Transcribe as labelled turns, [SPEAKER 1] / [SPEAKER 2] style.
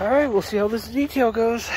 [SPEAKER 1] All right, we'll see how this detail goes.